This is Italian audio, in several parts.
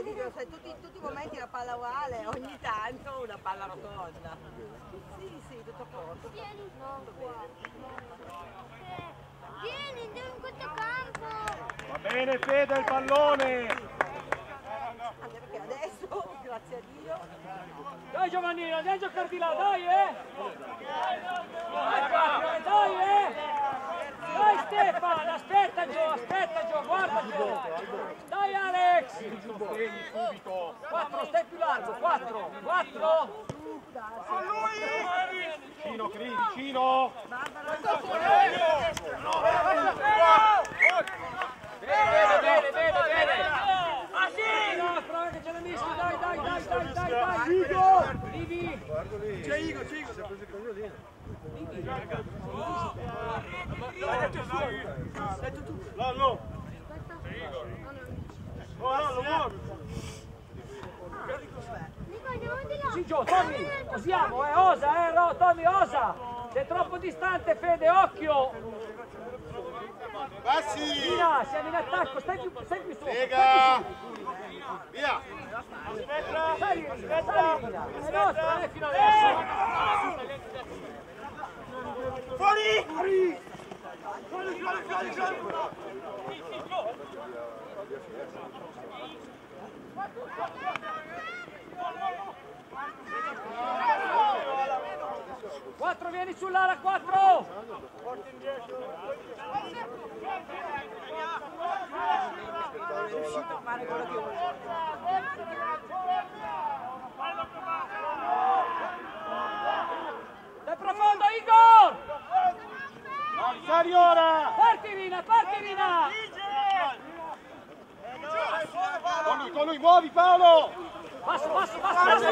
Perché dico, sai, tutti, tutti i momenti la palla ovale, ogni tanto una palla rotonda. Sì, sì, tutto a posto. Vieni Tutto. Vieni, andiamo in questo campo! Va bene Fede il pallone! Anche perché adesso, grazie a Dio, Dai Giovannino, andiamo a giocare di là, dai eh! Dai, dai eh! Dai Stefan, aspetta Gio, aspetta Gio, guarda Gio! Dai Alex! subito! 4, stai più largo, 4, 4! Vicino Cri, vicino! Bene, bene, bene, bene! Ah sì! No, però che ce l'ha messo, dai, dai, dai, dai, dai, dai! Vivi! C'è Igo, c'è Igo! Lallo! Oh, Lallo, muovi! Nico, andiamo di là! Sì, Gio, Tommy, osiamo, eh, osa, eh, no, Tommy, osa! Sei troppo distante, Fede, occhio! Passi! Lina, siamo in attacco, stai più, stai più su! Lega! Via! Sali, sali, Lina! È nostra, eh, fino adesso! Fuori! Fuori! Fuori, fuori, fuori! Quattro, vieni sull'ala, quattro! è riuscito a fare quello che voleva. Sali ora! Parti, Rina, parti, Rina! Con lui, con lui, muovi Paolo! Passo, passo, passo, passo!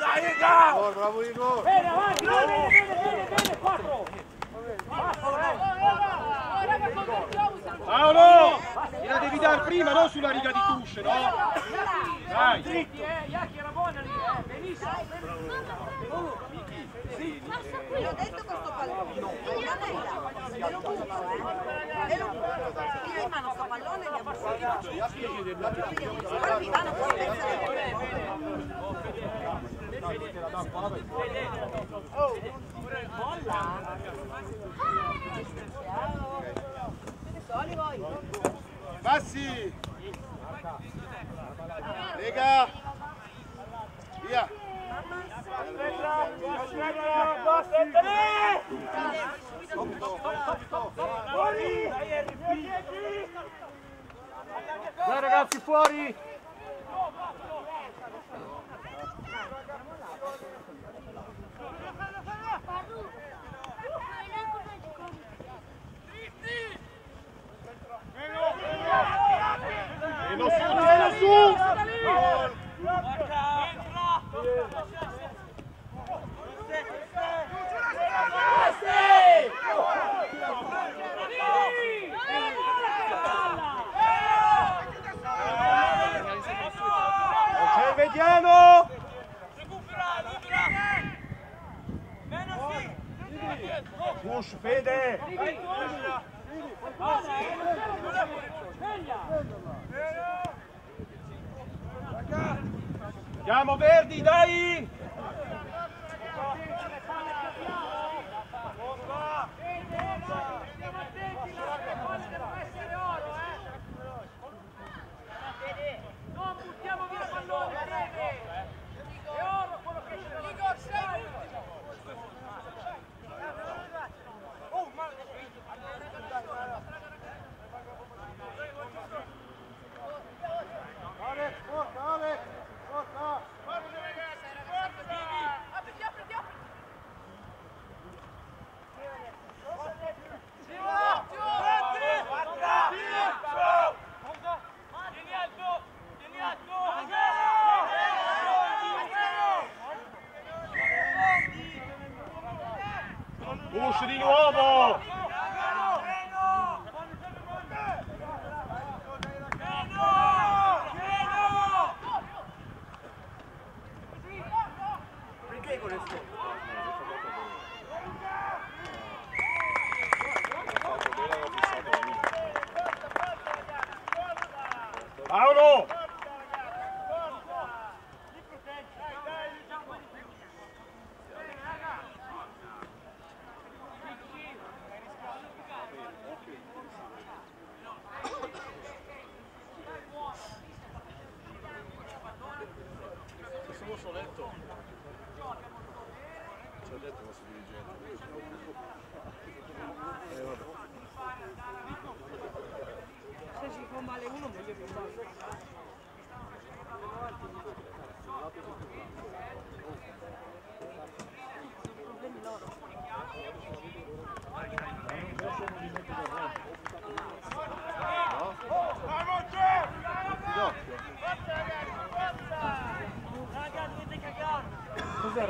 Dai, Lega! Bravo Igor! Bene, avanti, bene, bene, bene, bene, quattro! Passo, eh! Paolo! Gliela devi dare prima, non sulla riga di tusce, no? Dai! Dritti, eh, Iacchi era buona lì, eh, benissimo! Gli ho detto questo pallone. Non è là. È lo butto, eh. È lo butto. Tira in mano sto pallone e andiamo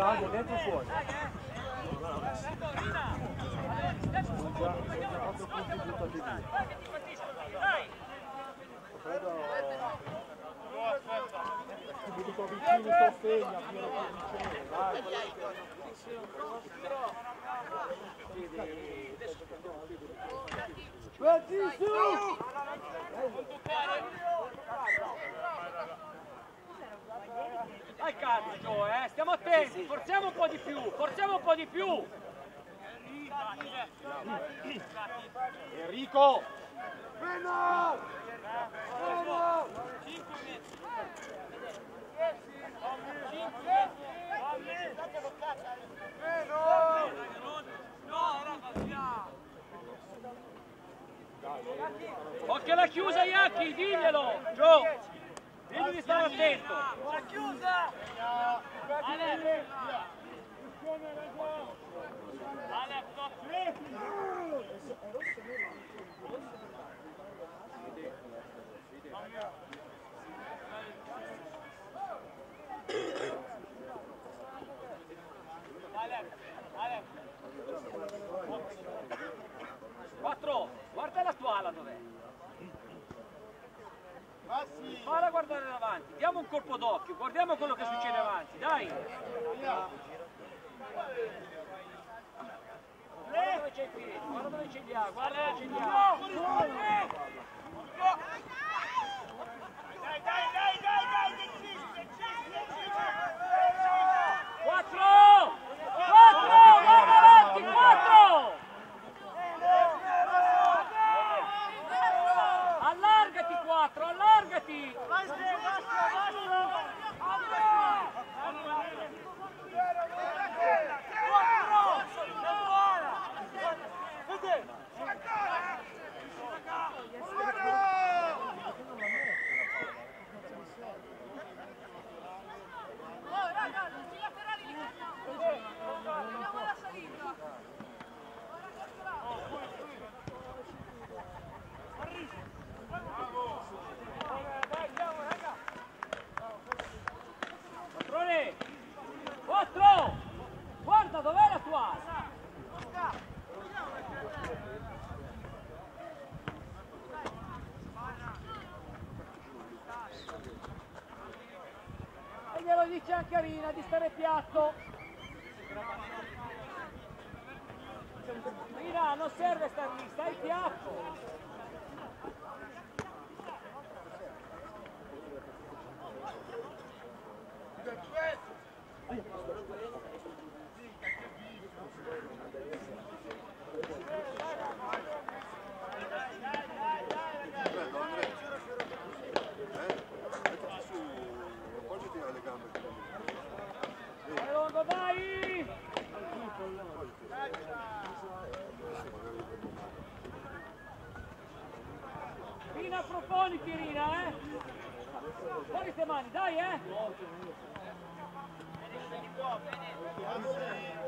Cos'è raga? Dentro o fuori? Subito vicino, Calma Gio, eh, stiamo attenti, forziamo un po' di più, forziamo un po' di più! Enrico! Occhio alla chiusa Iacchi, diglielo! Gio! Digli di stare attento! La chiusa! Ale! Quattro, guarda la tua ala dov'è? Falla guardare davanti, diamo un colpo d'occhio, guardiamo quello che succede avanti, dai! Guarda dove c'è il piede, guarda dove c'è il A, guarda dove c'è il A. Quattro! Quattro! Guarda avanti, quattro! Allargati quattro, allargati! Dice anche a Rina di stare piatto. Rina, non serve star lì, stai piatto. Bello Andrea. Eh? Mettiti su, appoggiati alle gambe. Vai lungo, vai! Rina, proponiti Rina, eh! Fuori te mani, dai, eh! Oscar!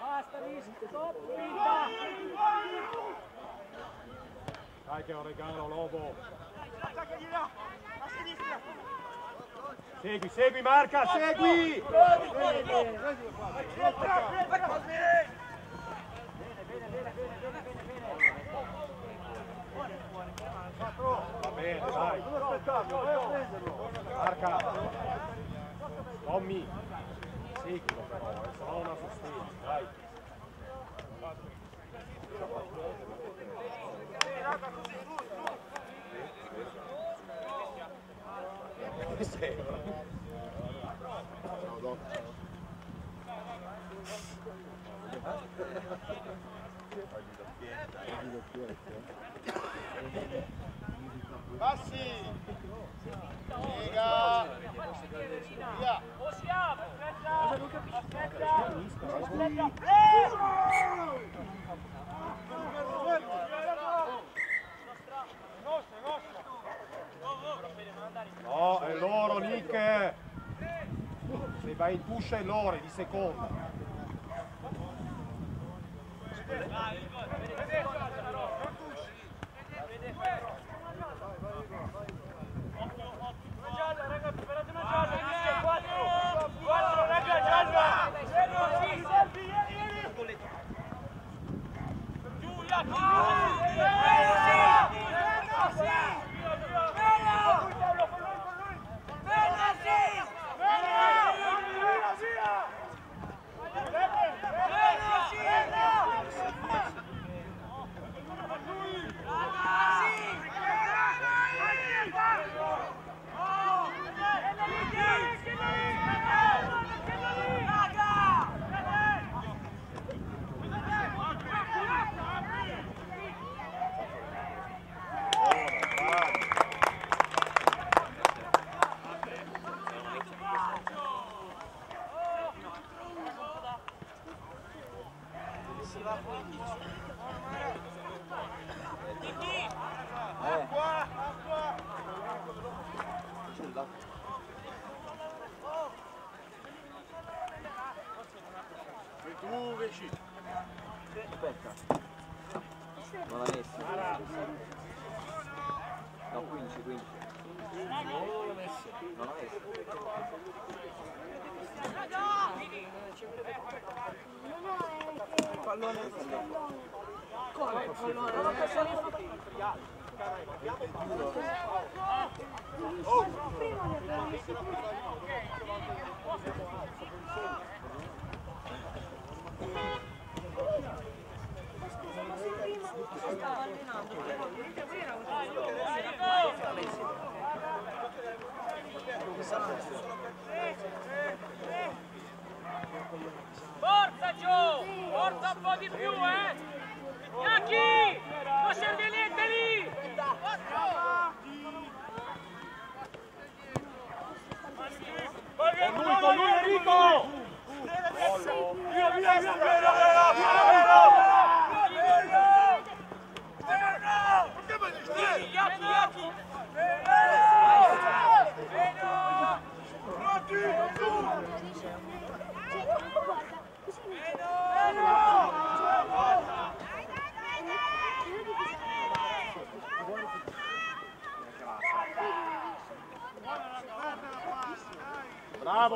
Basta, Ris, stop, spinta! Dai che è un regalo, Lobo. Segui, segui, marca, segui! Va bene, dai. Marca. Tommy. Seguilo però, eh, se no una Passi! Tuscia è loro, è di seconda.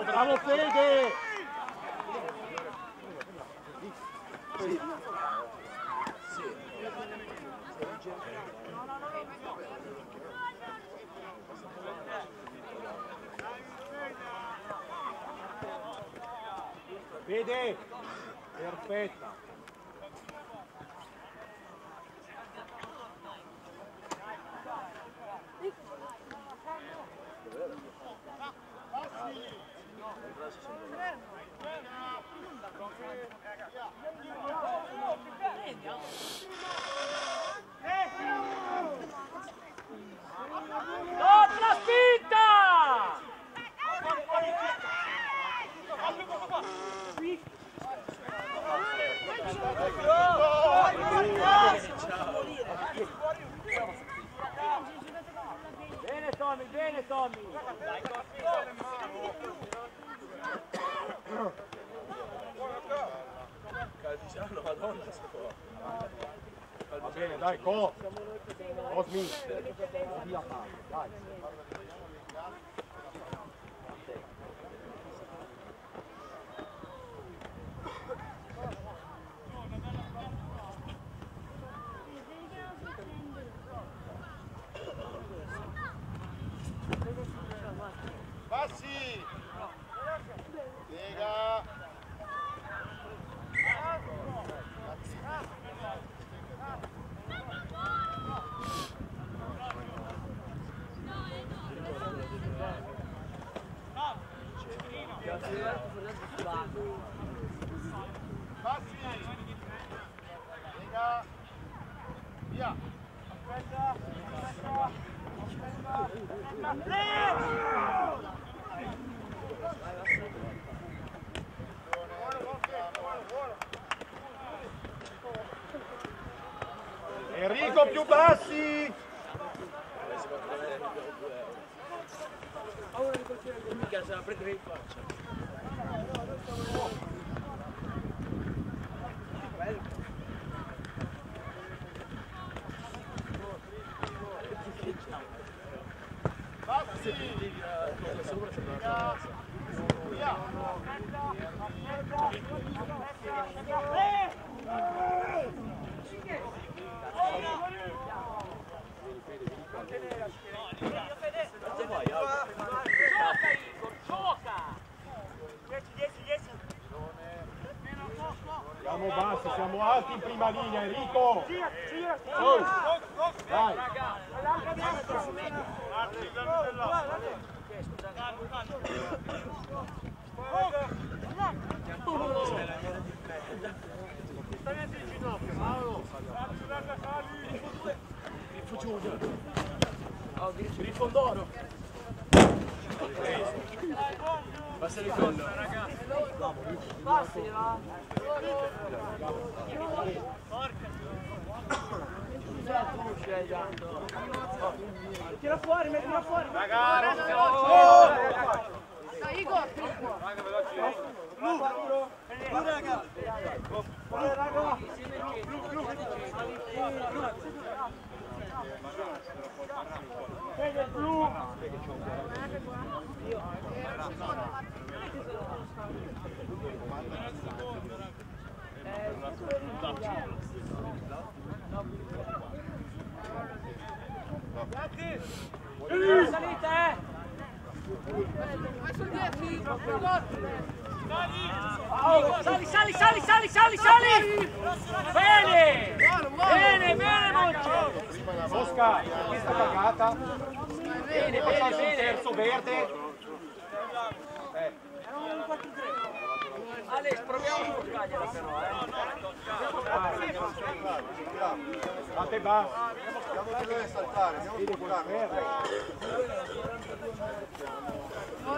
Bravo, Fede! Fede! Perfetta! Dopo la spinta! Bene Tommy, bene Tommy! Va bene, dai, Co! Cosmi! Via dai! Enrico più bassi! Passi!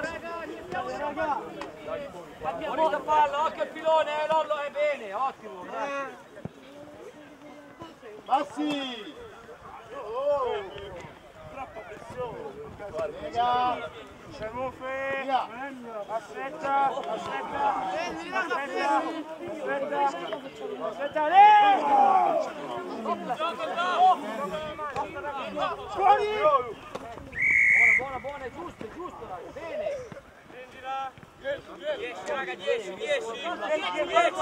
Saltare, andiamo a procurarlo. Bonita palla, occhio al filone, eh, Lollo, è bene, ottimo! grazie. Bassi! Lega! Ceruffi! Via! Aspetta, aspetta! Aspetta! Aspetta! Aspetta! Fuori! Buona, buona, buona, è giusto, è giusto, raga, bene! 10 raga, 10, 10! 10, 10!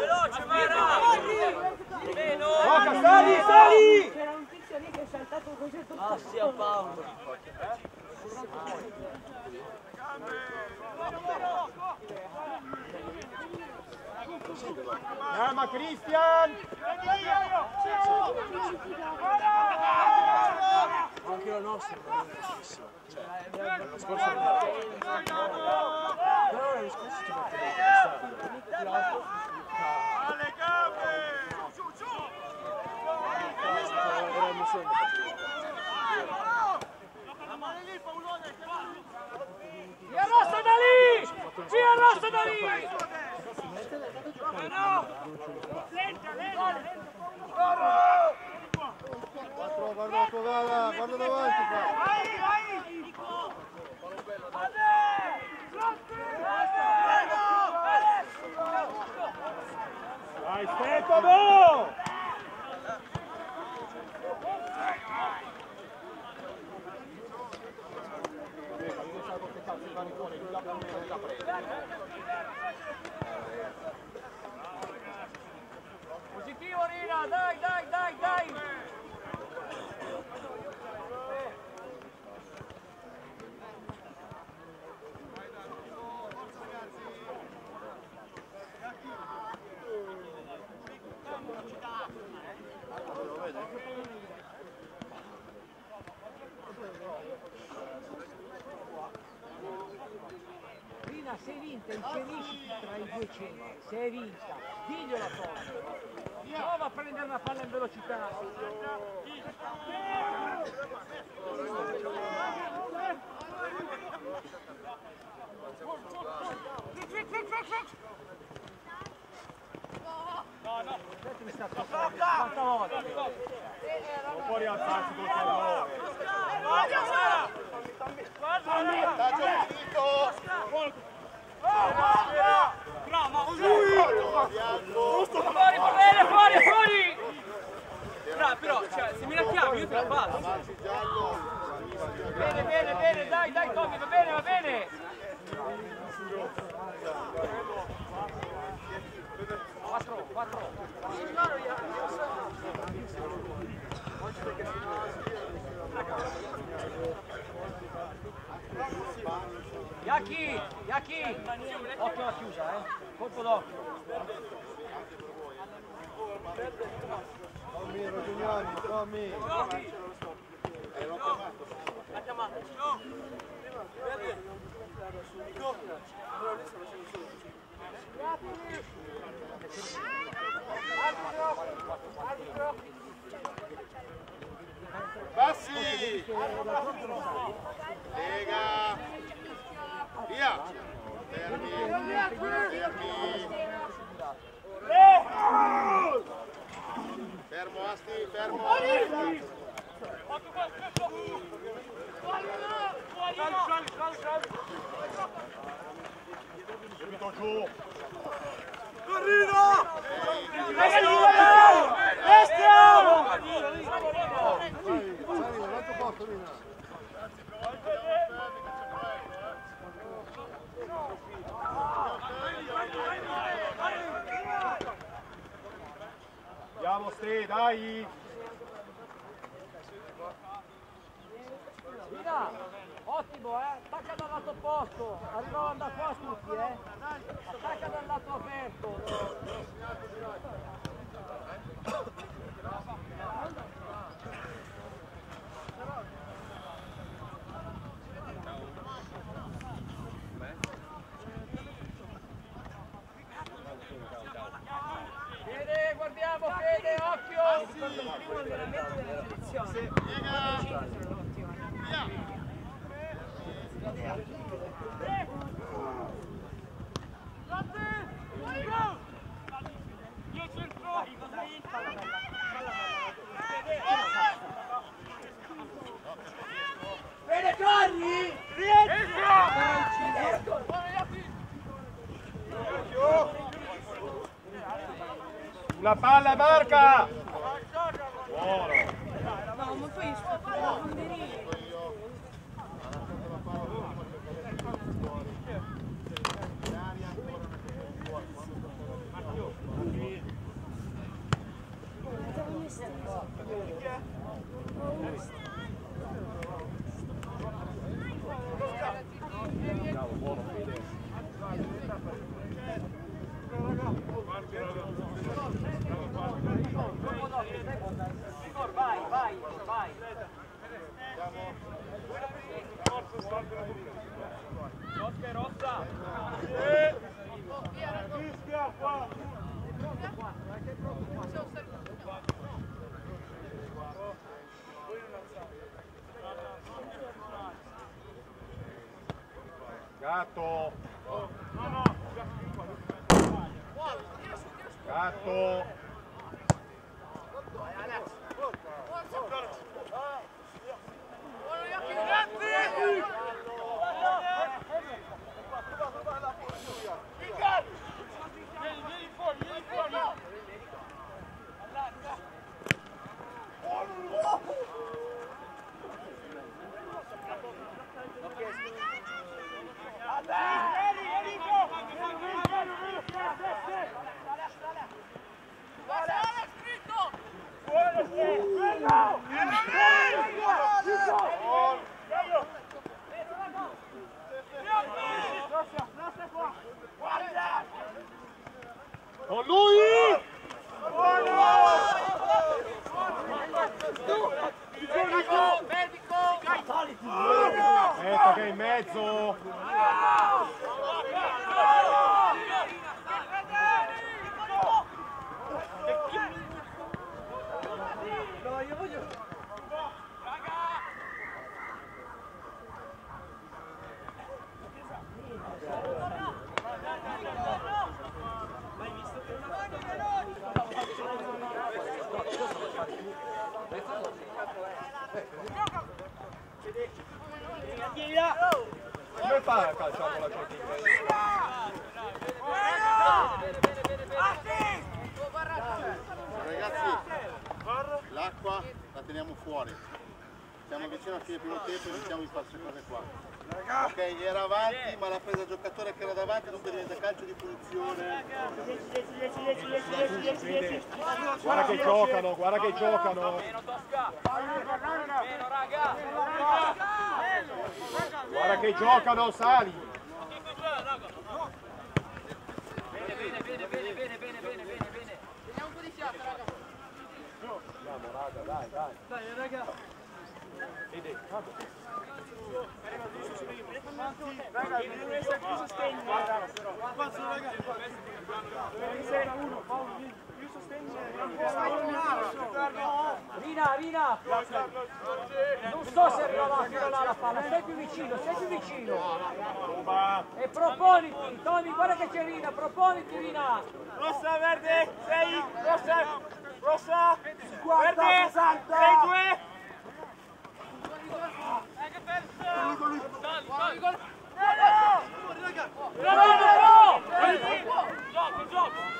Veloce, vai, raga! Meno! Sali, sali! C'era un tizio lì che è saltato così tutto. Ah, sia Paolo! Chiama Christian! Anche la nostra non è facilissima. Cioè, l'anno scorso però l'anno scorso ci quest'anno. Alle gambe! Era emozione. Rossa da lì! Via rossa da lì! Quattro, guarda la gala, guarda davanti qua. Dai, Stefano! Inserisci tra i due centri, sei vinta, diglielo a Totti. Prova a prendere una palla in velocità. Senti mi sta toccando, quanta volta? Non può rialzarsi col pallone. Vantaggio finito! Fuori, bene, fuori, fuori! Però, però, cioè, se mi la io te la passo. Bene, bene, bene, dai, dai Tommy, va bene, va bene! Quattro, quattro. Yaki, Yaki! Occhio alla chiusa, eh! Colpo d'occhio! Tommy, ragioniani, Tommy! Bassi! Lega! Via! Fermi! Fermi! Fermo Asti, fermo! Este é o! Levanta o pau, Torina! Ste, dai! Vina, ottimo, eh? Attacca dal lato opposto. Arrivano da qua tutti, eh? Attacca dal lato aperto. mi ricordo il primo La palla è! water. Gonçalves. Rina, Rina! Non so se arriva fino là la palla, stai più vicino, stai più vicino! E proponiti, Tony, guarda che c'è Rina, proponiti Rina! Rossa, verde, 6, rossa, rossa, verde, 6, 2. Bravo! Gioco, gioco!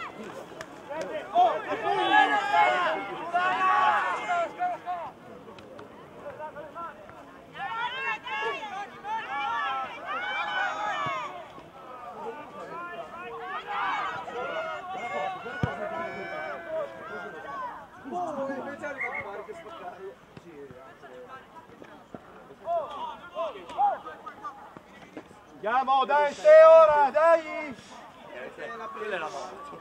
Andiamo, dai, se ora, dai! Quella è la moto.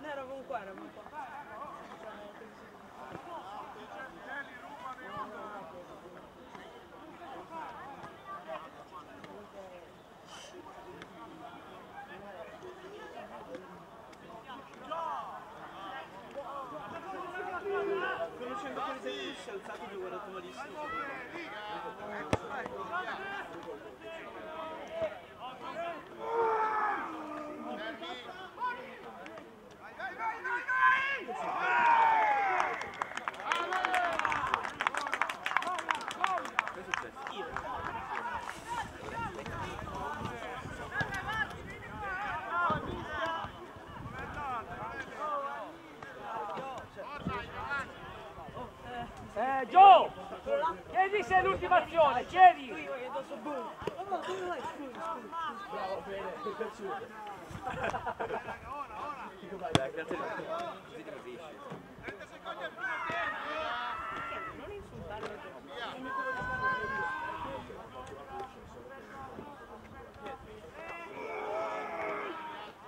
Nero comunque era un po'. Conoscendo Eh, Joe! Chiedi se è l'ultima azione, chiedi! Dai, grazie a Dio. Così ti capisci.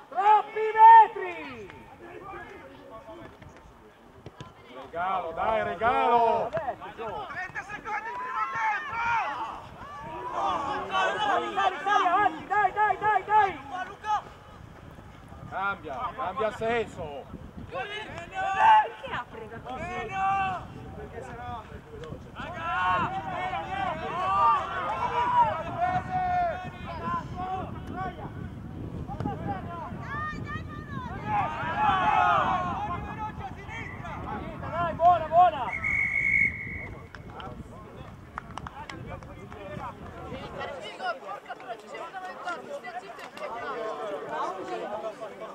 Troppi metri! Regalo, dai, regalo! Adesso, Sali, sali, sali, avanti, dai, dai, dai, dai! Cambia, cambia senso! Perché apre da così? Finita, dai, buona, buona!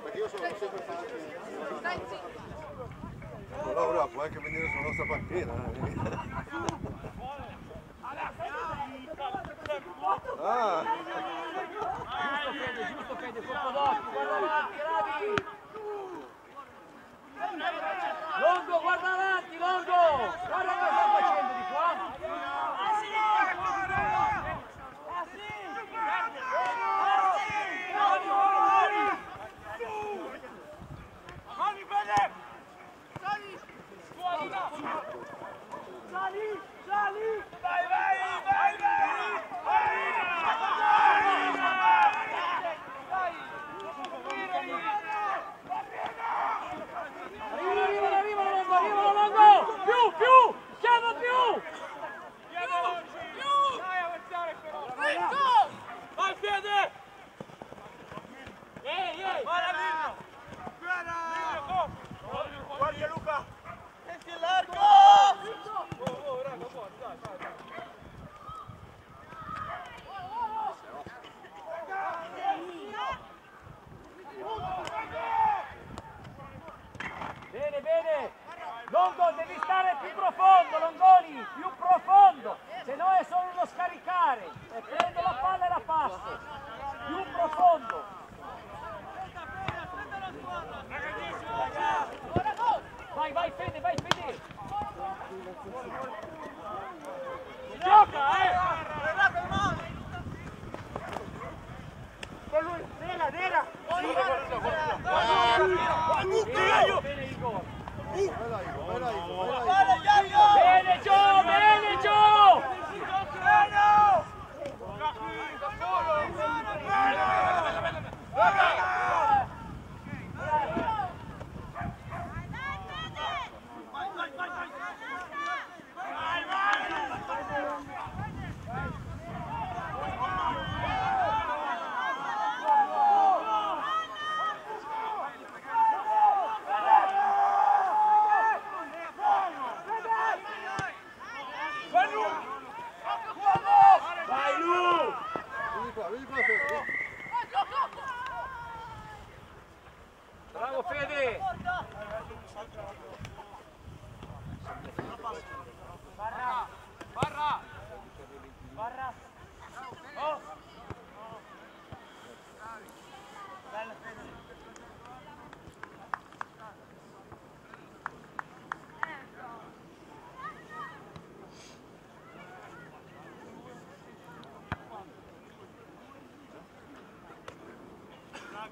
Perché io sono sempre fatto. Laura, puoi anche venire sulla nostra panchina. eh. Ah, Giusto Fede, giusto Fede, colpo d'occhio, guarda avanti, bravi! Longo, guarda avanti, Longo! Guarda cosa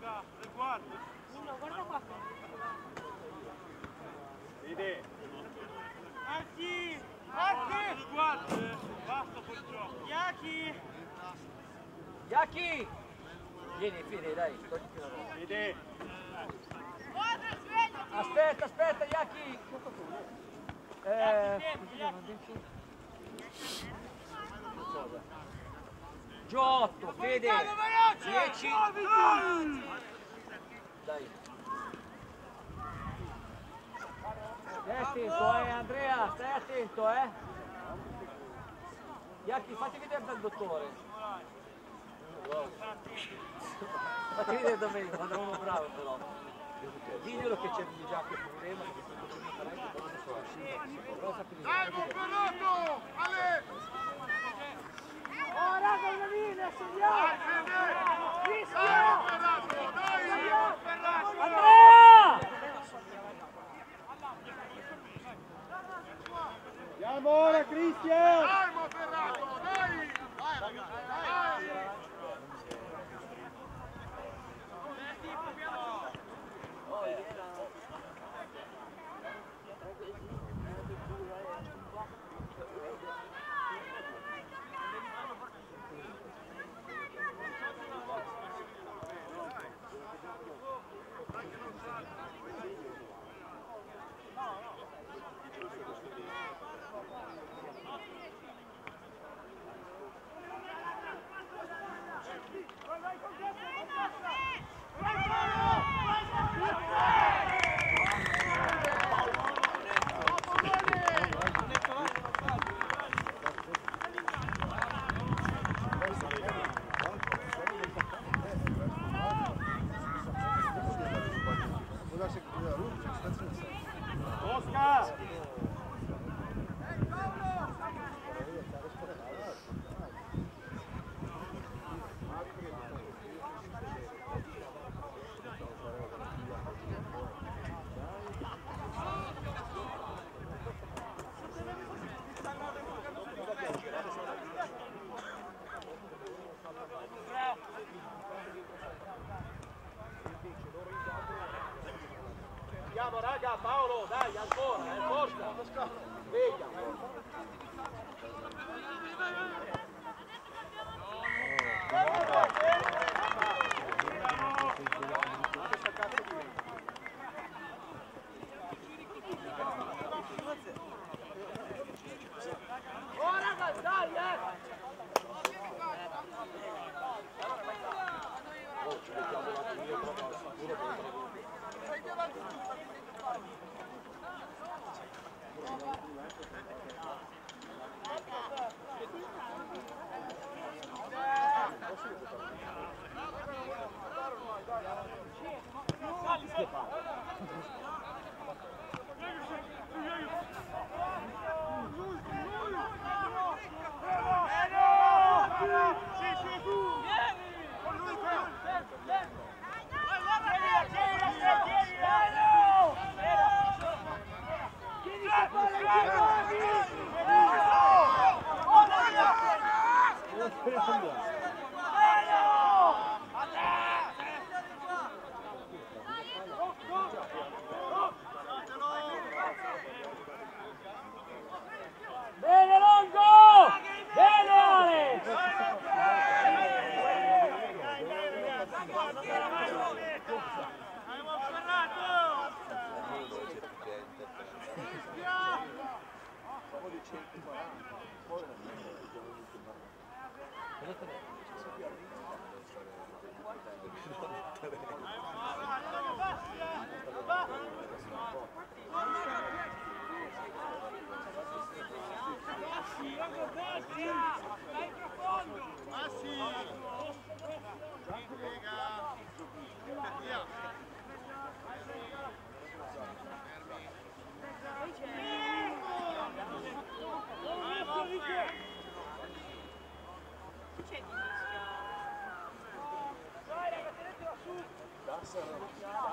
raga, riguardo. Uno, guarda qua. Vede. Archi! Archi! Riguardo, eh. Basta quel gioco. Yaki! Yaki! Vieni, Fede, dai, togliti la roba. Vede. Aspetta, aspetta, Yaki! Eh, Giotto, Fede! 10! Dai! Stai attento, eh, Andrea, stai attento, eh! Yaki, fatti vedere dal dottore! Fatti vedere domenica, quando uno bravo però! Diglielo che c'è già questo problema, che questo problema farai che non so, vedere. Ferrato! Ale! Oh raga, una linea! Ferrato, dai! Andrea! Andiamo ora, Cristian! Dai, mo Ferrato, dai! Vai, ragazzi, dai! Oscar! Andiamo raga, Paolo, dai, ancora, eh, forza! Sveglia!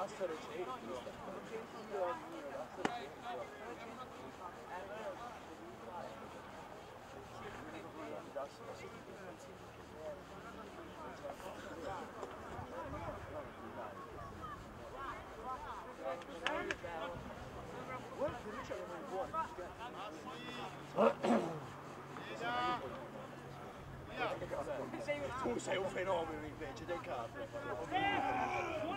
Lascia il centro. Guarda che lì c'erano i buoni. Tu sei un fenomeno invece del capo.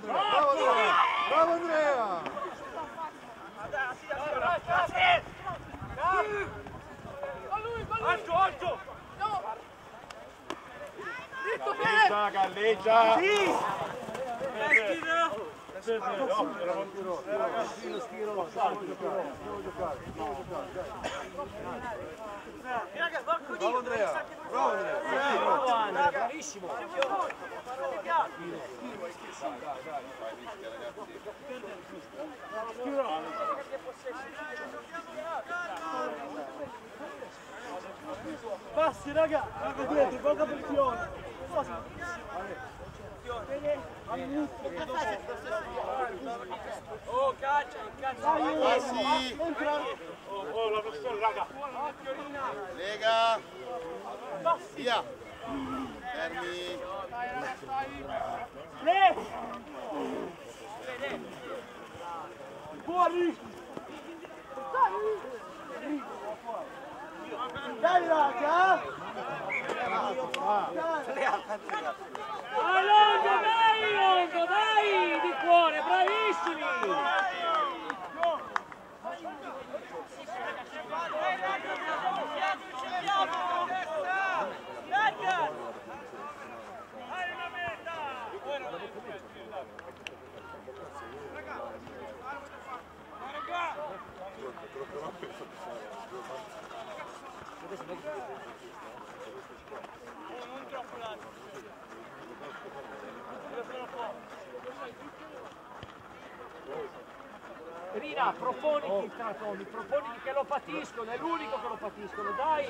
Bravo Andrea! Bravo Andrea! Alto, alto! Galleggia, galleggia! Schiro, schiro, lo sai, devo giocare, devo giocare, devo giocare. Bravo Andrea! Bravo Andrea! Bravo Andrea, bravissimo. Passi raga, raga dietro, poca pressione. Oh, caccia, caccia. Passi! Oh, la pressione, raga! Lega! Via! Fermi! Fuori! Dai raga! Alonso, dai, Alonso, dai, di cuore, Non troppo lato. Rina, proponiti il Tratoni, proponiti che lo patiscono, è l'unico che lo patiscono, dai.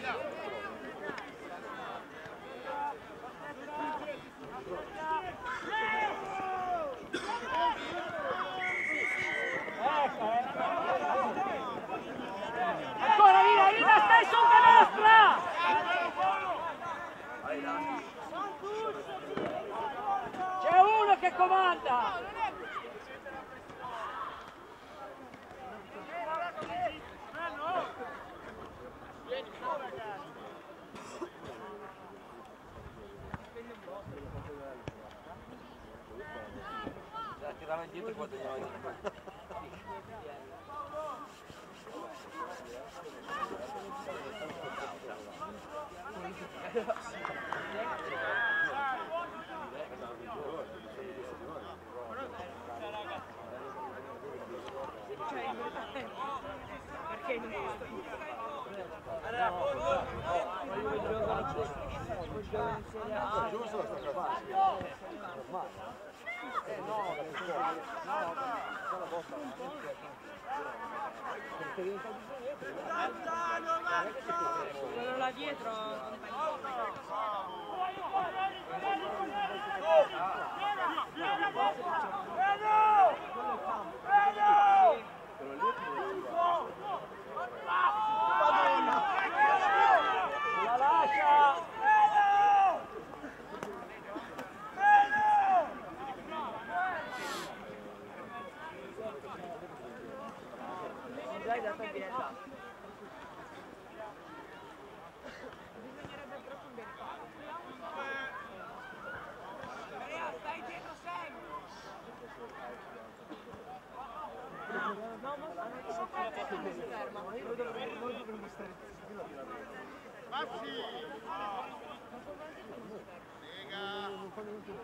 Ancora Rina, Rina stesso un canastra! C'è uno che comanda! Tirava indietro e poi tagliava indietro. Giusto la staccata. Quello là dietro.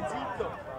dritto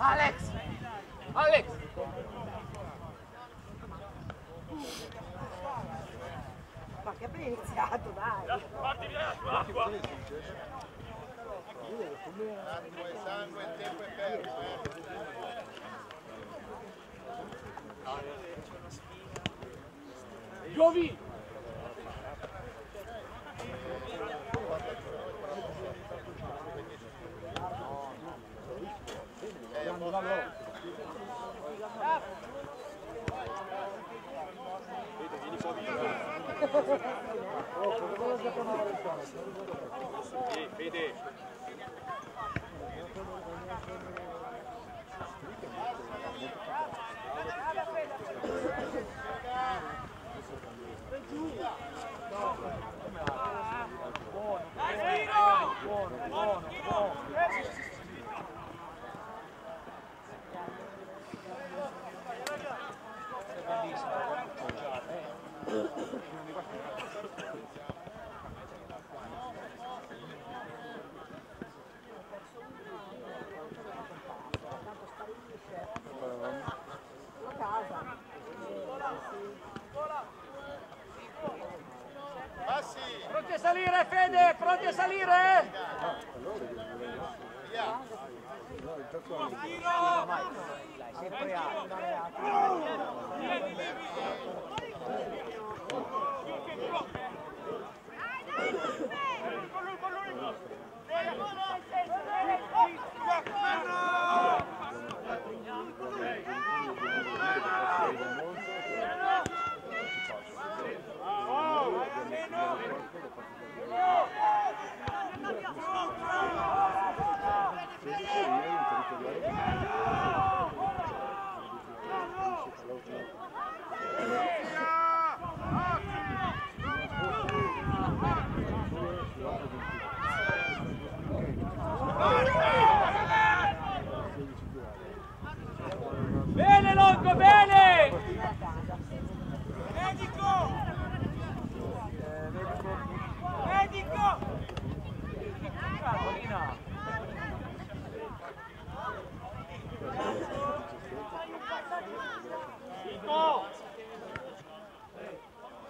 Alex! Alex! Ma che ben iniziato, dai! Parti via, l'acqua! Acqua e sangue, tempo è ferro, Giovi! Vidi, vidi. Pronti a salire Fede, pronti a salire? Via. Tiro! Sempre a. Oh! Bene Longo, bene! Medico! Medico! Carolina!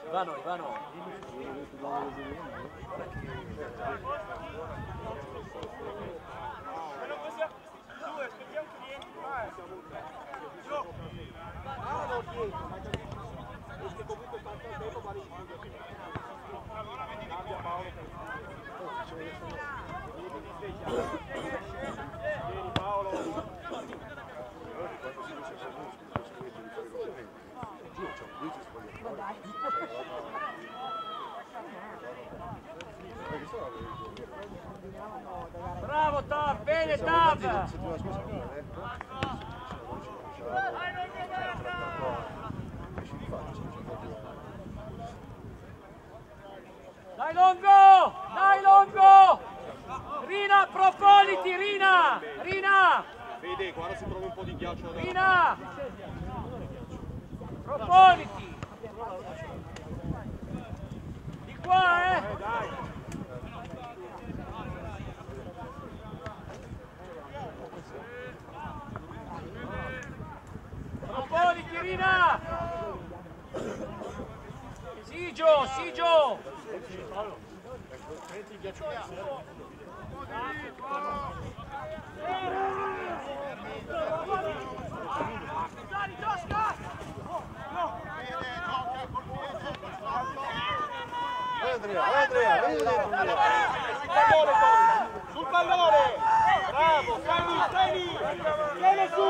Ivano, Ivano! Vai Andrea, vai Andrea, vai Andrea. Sul pallone! Bravo, stai lì, stai lì! Vieni su!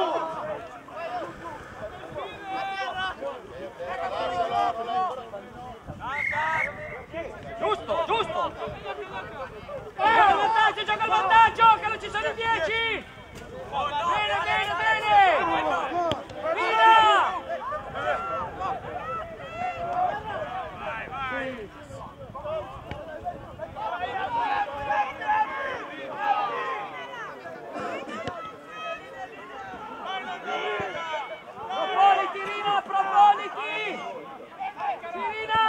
Giusto, giusto! Gioca il vantaggio, gioca il vantaggio, che non ci sono i 10! Bene, bene, bene! Via! Proponiti, Rina, proponiti! Rina!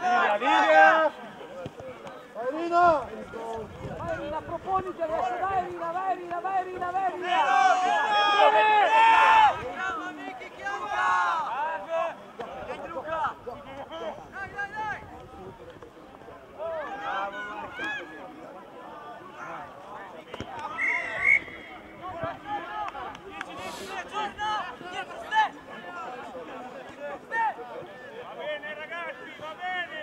Linea, linea! Vai Rina! Vai Rina, proponiti adesso, vai Rina, vai Rina, vai Rina, vai Rina! Bene! Va bene ragazzi, va bene!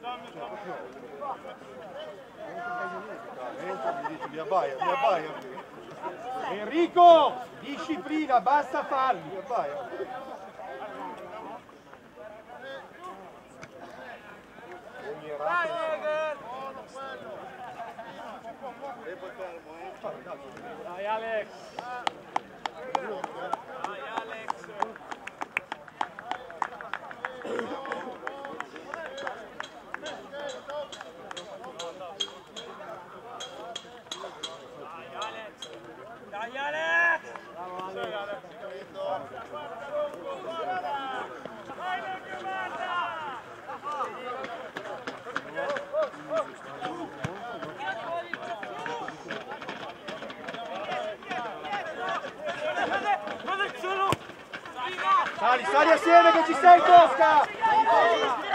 Entra, mi abbaia, mi abbaia. Enrico, disciplina, basta falli. Mi abbaia. Fermo, eh. Dai Alex! Dai Alex! Vai non ti guarda! Sali, sali assieme che ci sei Tosca!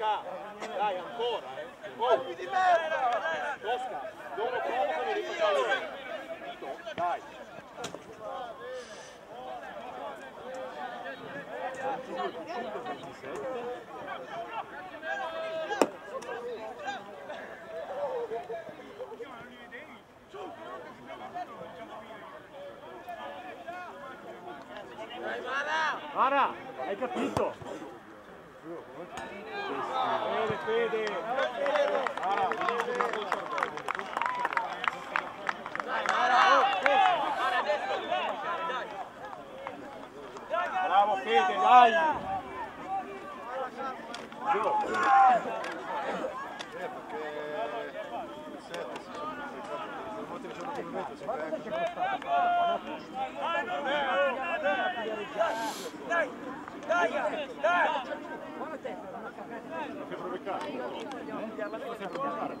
Tosca, dai ancora, eh. Oh, di merda! Tosca, loro provocano di passare Vito, dai. Mara, hai capito? Bravo Fede, dai! Giù. Eh, perché il 7 si sono le volte che sono movimento si perde. Che provocare? Che provocare?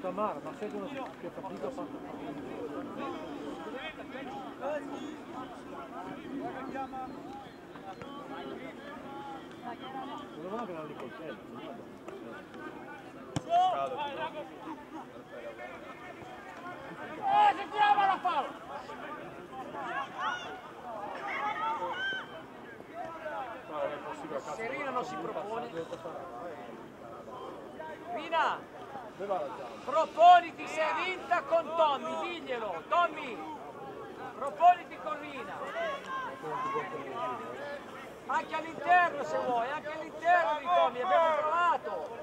Tamara, ma sei uno che ha fatto Non dovevano che di coltello. Eh, si chiama la palla! Se Rina non si propone. Rina, proponiti se vinta con Tommy, diglielo. Tommy, proponiti con Rina. Anche all'interno se vuoi, anche all'interno di Tommy, abbiamo provato.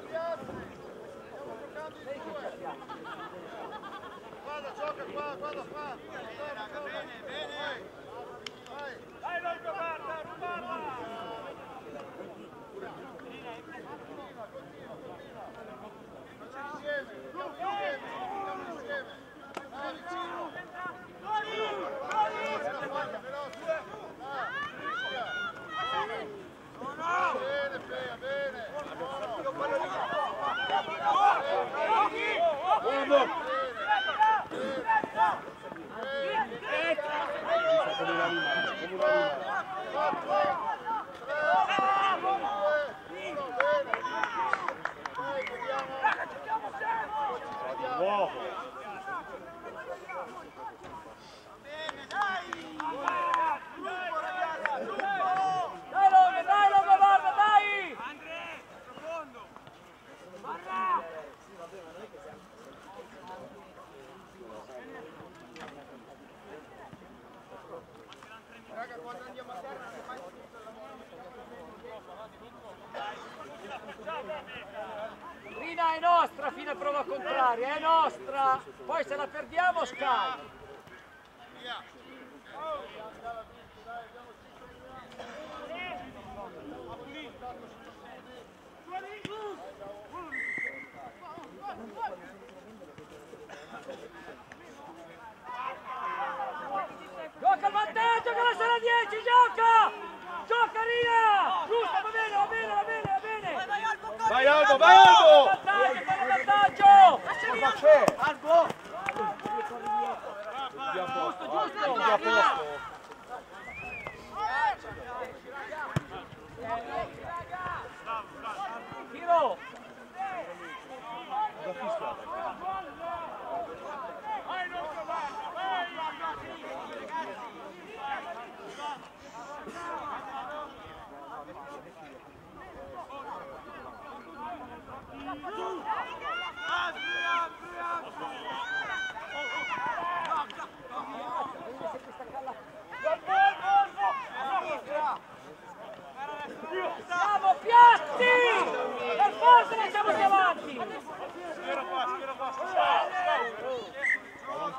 Vedi che ci abbiamo. Guarda, gioca qua, guarda qua. Bene, bene. Vai. Insieme,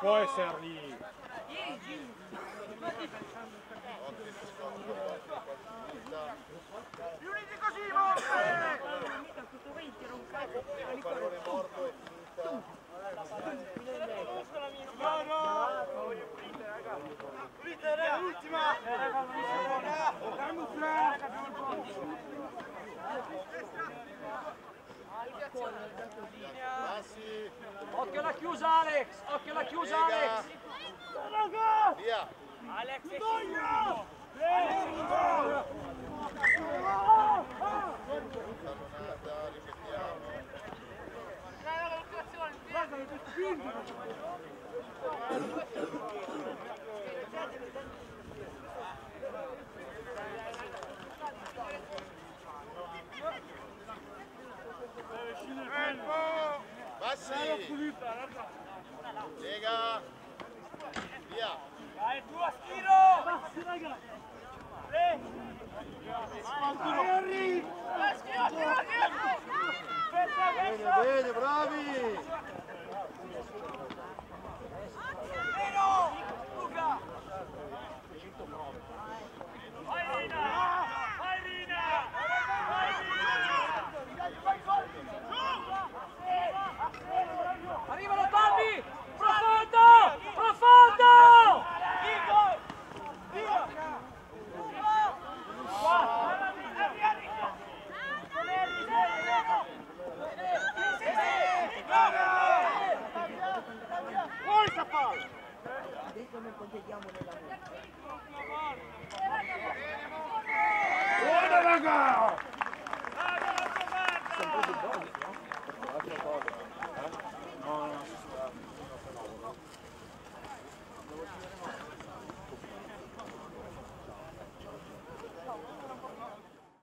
può essere lì. Riuniti così, morte! pallone morto e finita. L'ultima! Passi, Occhio alla chiusa Alex! Occhio alla chiusa Alex! via. Tallonata, ripetiamo. Bassi! Lega! Via! Dai, tu a Schiro! Bene, bene, bravi! Concediamo nella Buona